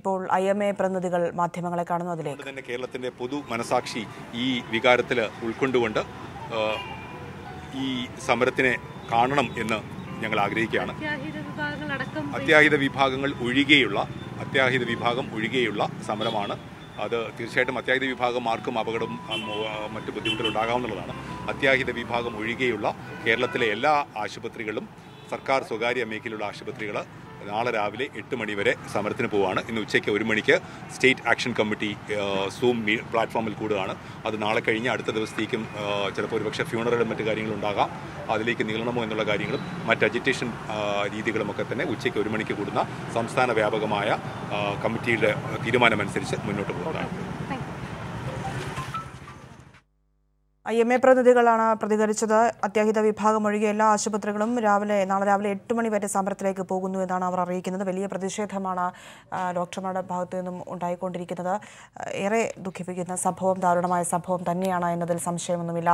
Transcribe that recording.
ഇപ്പോൾ I M A പ്രതിനിധികൾ മാധ്യമങ്ങളെ കാണുന്നു അതിലേക്ക്. തന്നെ കേരളത്തിന്റെ പൊതു മനസാക്ഷി ഈ വികാരത്തിൽ ഉൾക്കൊണ്ടുകൊണ്ട് ഈ സമരത്തിനെ കാണണം എന്ന് ഞങ്ങൾ ആഗ്രഹിക്കുകയാണ്. അത്യാഹിത വിഭാഗങ്ങൾ ഒഴികെയുള്ള അത്യാഹിത വിഭാഗം ഒഴികെയുള്ള സമരമാണ്. അത് തീർച്ചയായിട്ടും അത്യാഹിത വിഭാഗം ആർക്കും അപകടം മറ്റു ബുദ്ധിമുട്ടുകൾ ഉണ്ടാകാവുന്നതാണ് അത്യാഹിത വിഭാഗം ഒഴികെയുള്ള കേരളത്തിലെ എല്ലാ ആശുപത്രികളും സർക്കാർ സ്വകാര്യ മേഖലയിലുള്ള ആശുപത്രികൾ നാളെ രാവിലെ എട്ട് മണി വരെ സമരത്തിന് പോവുകയാണ് ഇന്ന് ഉച്ചയ്ക്ക് ഒരു മണിക്ക് സ്റ്റേറ്റ് ആക്ഷൻ കമ്മിറ്റി സൂം പ്ലാറ്റ്ഫോമിൽ കൂടുകയാണ്. അത് നാളെ കഴിഞ്ഞ് അടുത്ത ദിവസത്തേക്കും ചിലപ്പോൾ ഒരുപക്ഷെ ഫ്യൂണറലും മറ്റു കാര്യങ്ങളും ഉണ്ടാകാം അതിലേക്ക് നീളണമോ എന്നുള്ള കാര്യങ്ങളും മറ്റ് അജിറ്റേഷൻ രീതികളുമൊക്കെ തന്നെ ഉച്ചയ്ക്ക് ഒരു മണിക്ക് കൂടുന്ന സംസ്ഥാന വ്യാപകമായ കമ്മിറ്റിയുടെ തീരുമാനമനുസരിച്ച് മുന്നോട്ട് പോകുന്നതാണ് ഐ എം എ പ്രതിനിധികളാണ് പ്രതികരിച്ചത്. അത്യാഹിത വിഭാഗം ഒഴികെ എല്ലാ ആശുപത്രികളും രാവിലെ നാളെ രാവിലെ എട്ട് മണി വരെ സമരത്തിലേക്ക് പോകുന്നു എന്നാണ് അവർ അറിയിക്കുന്നത്. വലിയ പ്രതിഷേധമാണ് ഡോക്ടർമാരുടെ ഭാഗത്തു നിന്നും ഉണ്ടായിക്കൊണ്ടിരിക്കുന്നത്. ഏറെ ദുഃഖിപ്പിക്കുന്ന സംഭവം ദാരുണമായ സംഭവം തന്നെയാണ് എന്നതിൽ സംശയമൊന്നുമില്ല.